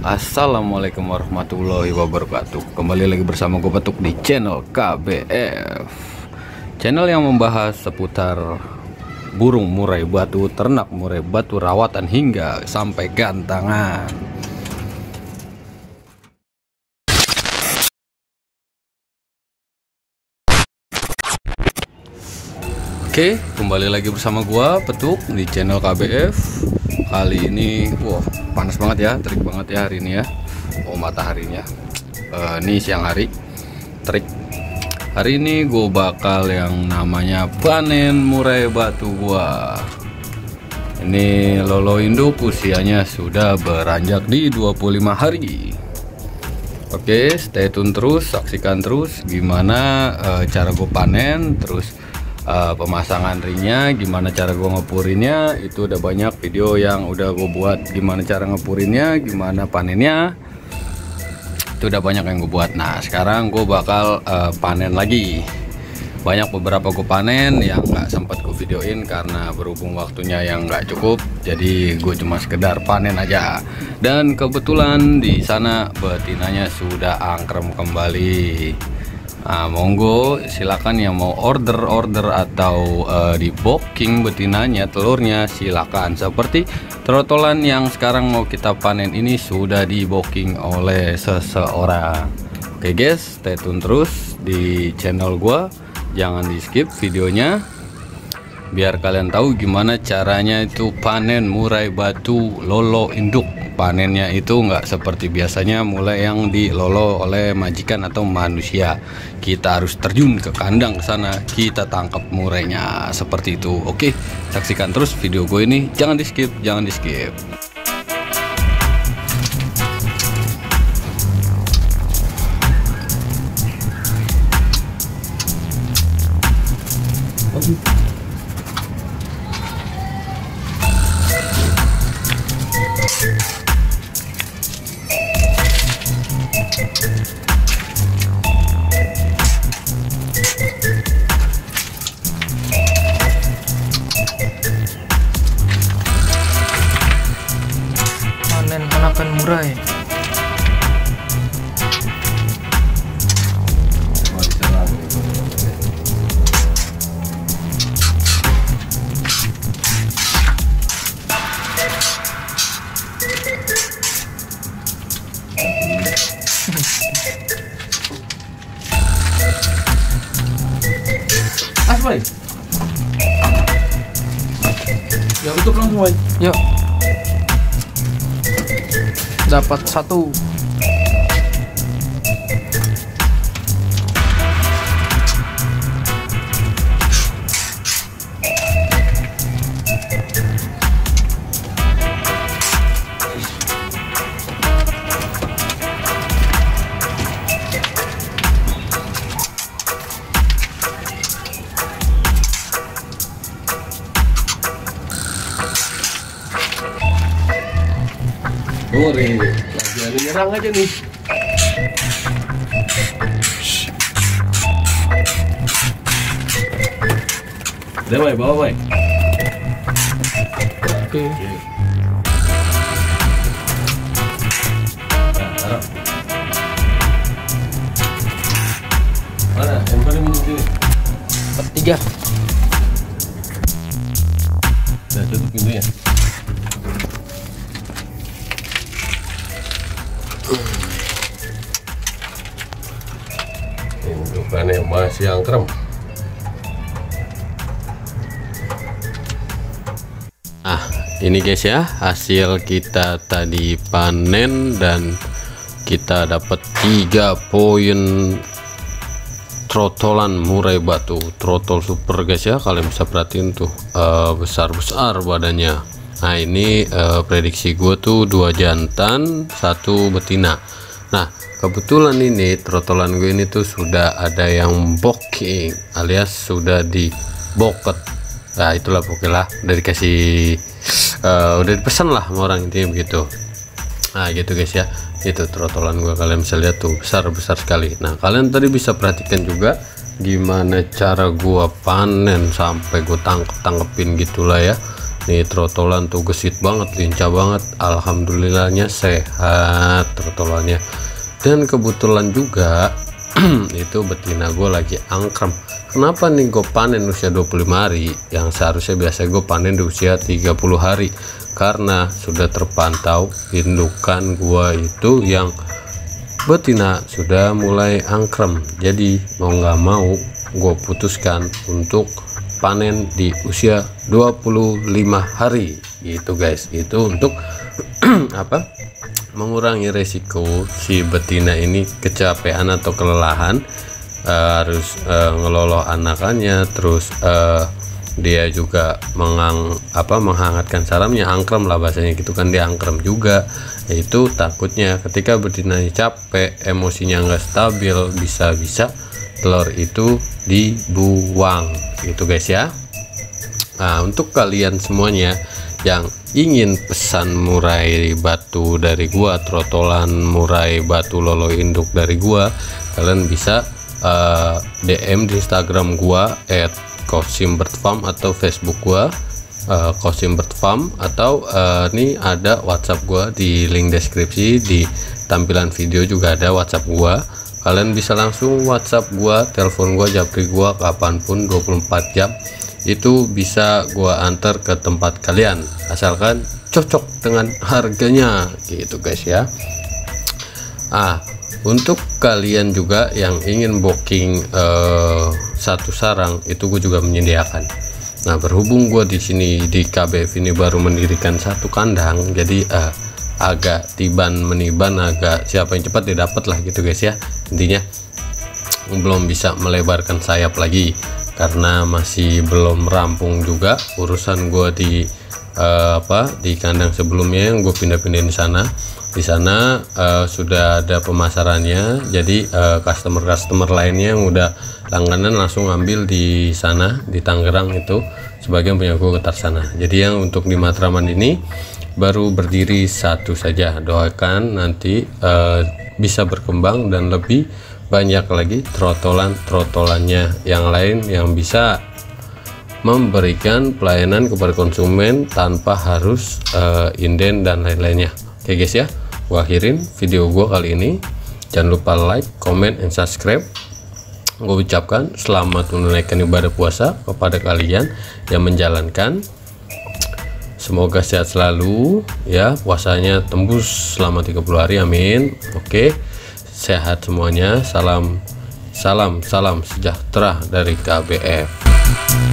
Assalamualaikum warahmatullahi wabarakatuh. Kembali lagi bersama gue Petuk di channel KBF Channel yang membahas seputar burung murai batu, ternak murai batu, rawatan hingga sampai gantangan. Oke, kembali lagi bersama gua Petuk di channel KBF. Kali ini, wah panas banget ya, terik banget ya hari ini ya. Oh mataharinya. Eh, ini siang hari, terik. Hari ini gue bakal yang namanya panen murai batu gua. Ini lolo induk usianya sudah beranjak di 25 hari. Oke, stay tune terus, saksikan terus gimana eh, cara gue panen, terus uh, pemasangan ringnya gimana cara gue ngepurinnya itu udah banyak video yang udah gue buat. Gimana cara ngepurinnya gimana panennya itu udah banyak yang gue buat. Nah sekarang gue bakal uh, panen lagi. Banyak beberapa gue panen yang nggak sempat gue videoin karena berhubung waktunya yang nggak cukup jadi gue cuma sekedar panen aja. Dan kebetulan di sana betinanya sudah angkrem kembali Nah, monggo silakan yang mau order-order atau uh, di booking betinanya, telurnya silakan. Seperti trotolan yang sekarang mau kita panen ini sudah di booking oleh seseorang. Oke guys, stay tune terus di channel gua. Jangan di skip videonya biar kalian tahu gimana caranya itu panen murai batu lolo induk panennya itu nggak seperti biasanya mulai yang dilolo oleh majikan atau manusia. Kita harus terjun ke kandang ke sana kita tangkap murainya seperti itu. Oke saksikan terus video gue ini. Jangan di skip jangan di skip As boy. Ya tutup langsung boy. yuk dapat satu Dore, lagi ada nyerang aja nih. Udah boy, bawa boy. oke Nah, taruh. Mana? Dapat tiga Nah, tutup pintunya. Indukannya masih angkrem. Nah, ini guys ya, hasil kita tadi panen dan kita dapat tiga poin trotolan murai batu, trotol super guys ya. Kalian bisa perhatiin tuh eh, besar-besar badannya. Nah, ini eh, prediksi gue tuh dua jantan, satu betina. Nah, kebetulan ini trotolan gue ini tuh sudah ada yang booking alias sudah di boket nah itulah pokoknya lah udah dikasih eh, udah dipesan lah sama orang intinya begitu. Nah gitu guys ya itu trotolan gua. Kalian bisa lihat tuh besar besar sekali. Nah kalian tadi bisa perhatikan juga gimana cara gua panen sampai gua tangkep tangkepin gitulah ya nih trotolan tuh gesit banget lincah banget. Alhamdulillahnya sehat trotolannya. Dan kebetulan juga itu betina gue lagi angkrem. Kenapa nih gue panen usia 25 hari? Yang seharusnya biasa gue panen di usia 30 hari. Karena sudah terpantau indukan gua itu yang betina sudah mulai angkrem. Jadi mau nggak mau gue putuskan untuk panen di usia 25 hari gitu guys. Itu untuk apa? mengurangi resiko si betina ini kecapean atau kelelahan uh, harus uh, ngeloloh anakannya terus uh, dia juga mengang apa menghangatkan sarangnya angkrem lah bahasanya gitu kan dia angkrem juga. Yaitu takutnya ketika betina capek emosinya nggak stabil bisa-bisa telur itu dibuang. Gitu guys ya. Nah untuk kalian semuanya yang ingin pesan murai batu dari gua trotolan murai batu lolo induk dari gua kalian bisa uh, eh, DM di Instagram gua at Farm atau Facebook gua uh, Farm atau uh, ini ada WhatsApp gua di link deskripsi di tampilan video juga ada WhatsApp gua. Kalian bisa langsung WhatsApp gua telepon gua japri gua kapan pun 24 jam. Itu bisa gua antar ke tempat kalian asalkan cocok dengan harganya gitu guys ya. Ah untuk kalian juga yang ingin booking uh, satu sarang itu gue juga menyediakan. Nah berhubung gue di sini di KBF ini baru mendirikan satu kandang jadi uh, agak tiban meniban agak siapa yang cepat didapat lah gitu guys ya. Intinya belum bisa melebarkan sayap lagi karena masih belum rampung juga urusan gue di uh, apa di kandang sebelumnya yang gue pindah-pindahin di sana di sana uh, sudah ada pemasarannya. Jadi customer-customer uh, lainnya yang udah langganan langsung ambil di sana di Tangerang itu sebagian punya gue ke sana. Jadi yang untuk di Matraman ini baru berdiri satu saja. Doakan nanti uh, bisa berkembang dan lebih banyak lagi trotolan-trotolannya yang lain yang bisa memberikan pelayanan kepada konsumen tanpa harus uh, inden dan lain-lainnya. Oke guys ya gua akhirin video gua kali ini. Jangan lupa like comment and subscribe. Gue ucapkan selamat menunaikan ibadah puasa kepada kalian yang menjalankan. Semoga sehat selalu ya. Puasanya tembus selama 30 hari amin. Oke sehat semuanya. Salam salam salam sejahtera dari KBF